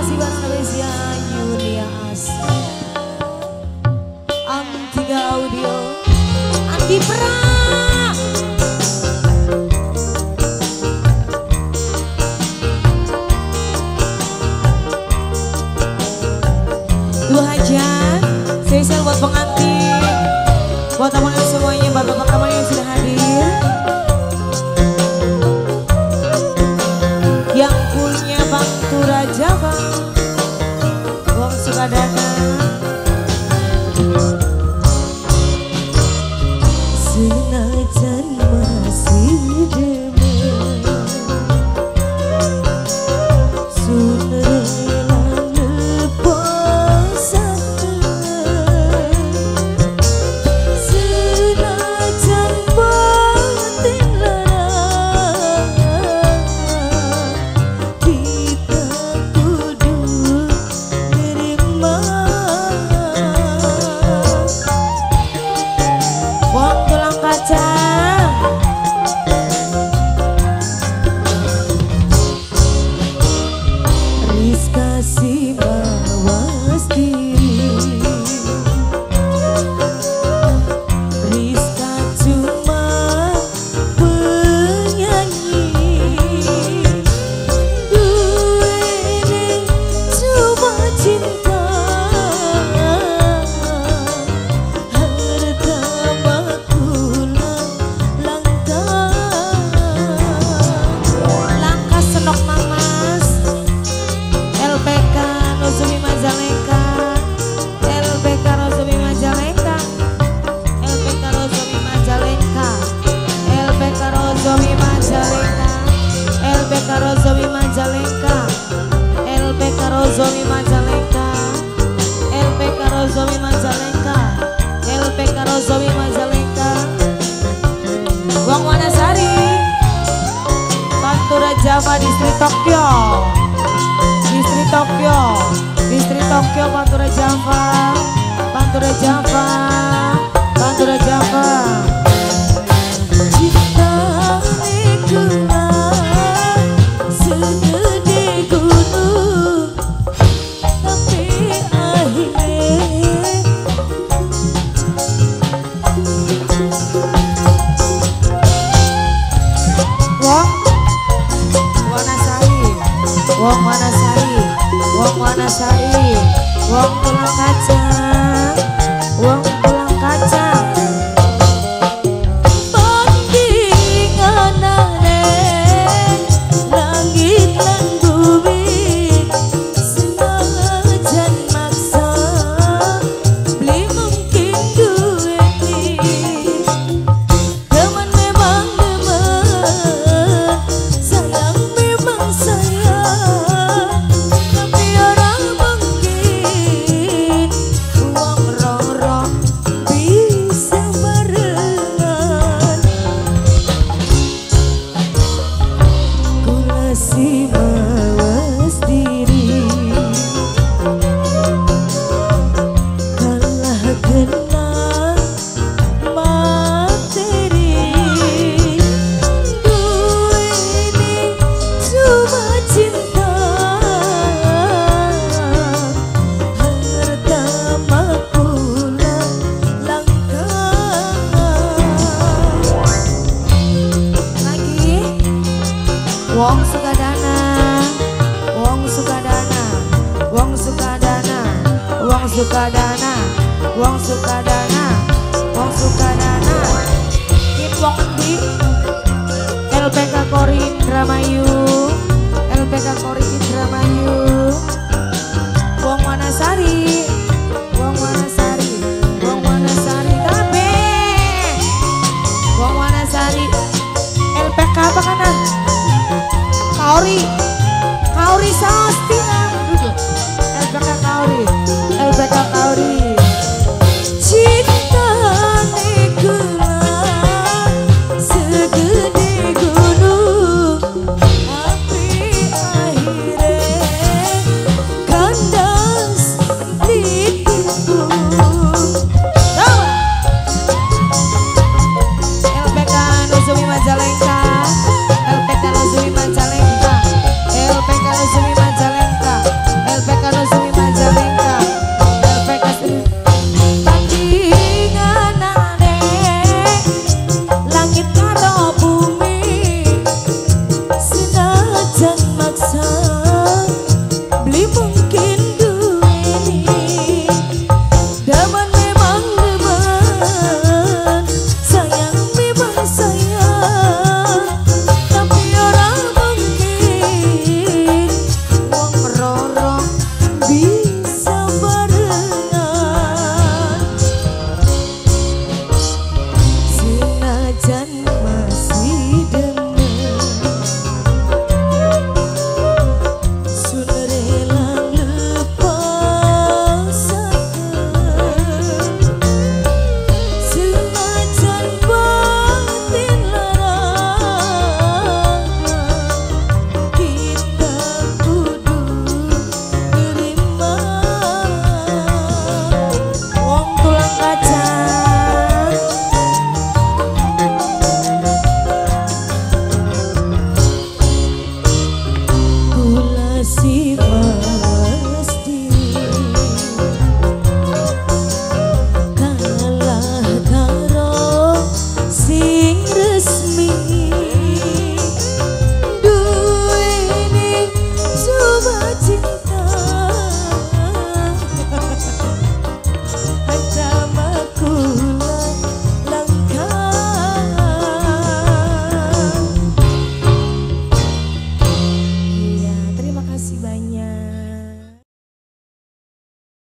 masih bareng Lesia Yulia Asri anti Audio Andi Perang Dua aja Spesial buat pengantin Buat teman Pura Jawa Wong Sukadana. Rozowi Majalengka LPK Rozowi Majalengka LPK Rozowi Majalengka Wang Wanasari Pantura Java Distrik Tokyo Distrik Tokyo Distrik Tokyo Pantura Jawa, Pantura Jawa, Pantura Jawa. wong pulang kaca Sukadana Wong Sukadana Wong Sukadana. Kim Wong Endi LPK Kori Indramayu LPK Kori Indramayu. Wong Manasari Wong Manasari Wong Manasari kabeh. Wong Manasari LPK apa kanan? Kaori Kaori Sos.